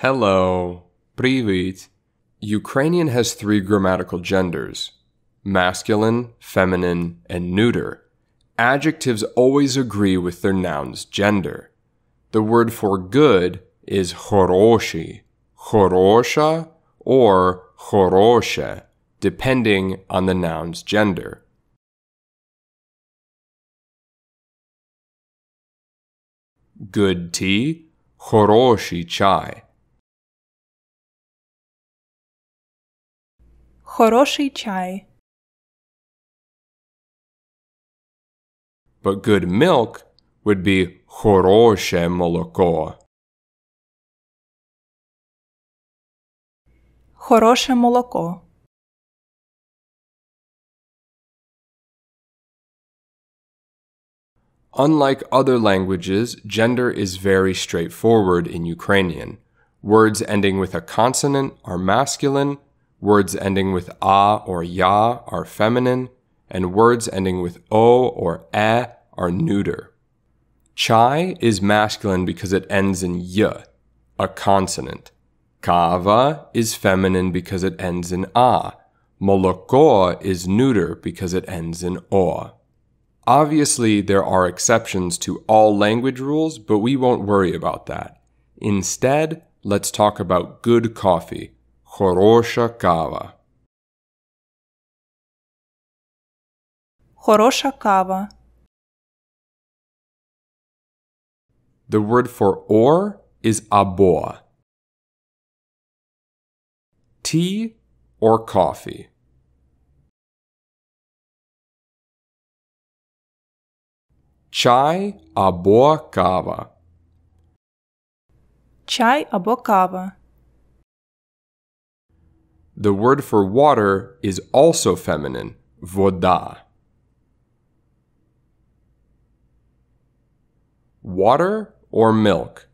Hello. Привіт. Ukrainian has three grammatical genders masculine, feminine, and neuter. Adjectives always agree with their noun's gender. The word for good is хороший, хороша, or хороше, depending on the noun's gender. Good tea, хороший чай. Хороший чай. But good milk would be хорошее молоко. Хороше молоко. Unlike other languages, gender is very straightforward in Ukrainian. Words ending with a consonant are masculine, words ending with a or ya are feminine, and words ending with o or e are neuter. Chai is masculine because it ends in y, a consonant. Kava is feminine because it ends in a. Molokoa is neuter because it ends in o. Obviously, there are exceptions to all language rules, but we won't worry about that. Instead, let's talk about good coffee. Хороша кава. Хороша кава. The word for or is abo. Tea or coffee. Чай або кава. Чай або кава. The word for water is also feminine, voda. Water or milk?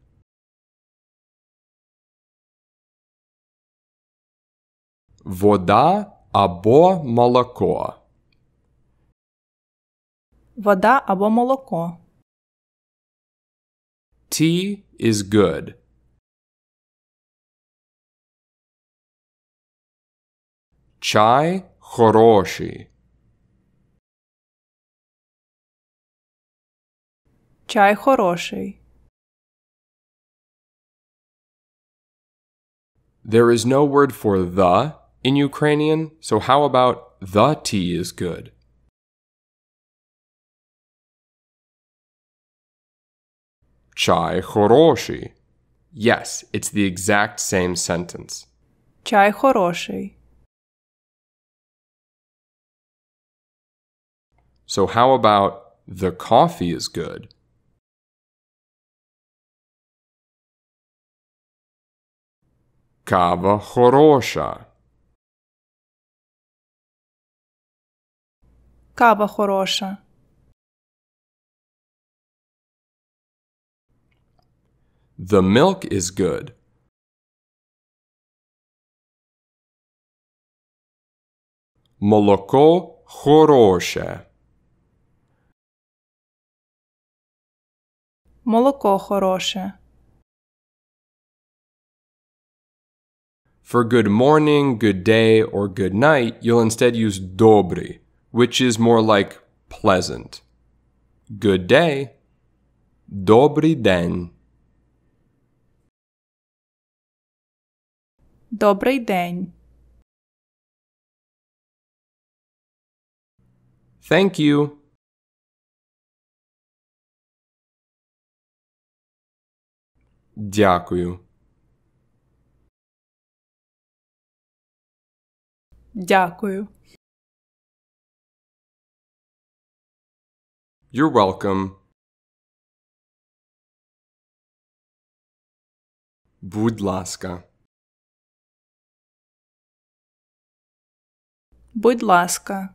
Вода або молоко. Вода або молоко. Tea is good. Чай хороший. Чай хороший. There is no word for the in Ukrainian, so how about the tea is good? Чай хороший. Yes, it's the exact same sentence. Чай хороший. So how about the coffee is good? Кава хороша. Кава хороша. The milk is good. Молоко хороше. Молоко хороше. For good morning, good day, or good night, you'll instead use добрый, which is more like pleasant. Good day. Добрий день. Добрий день. Thank you. Дякую. Дякую. You're welcome. Будь ласка. Будь ласка.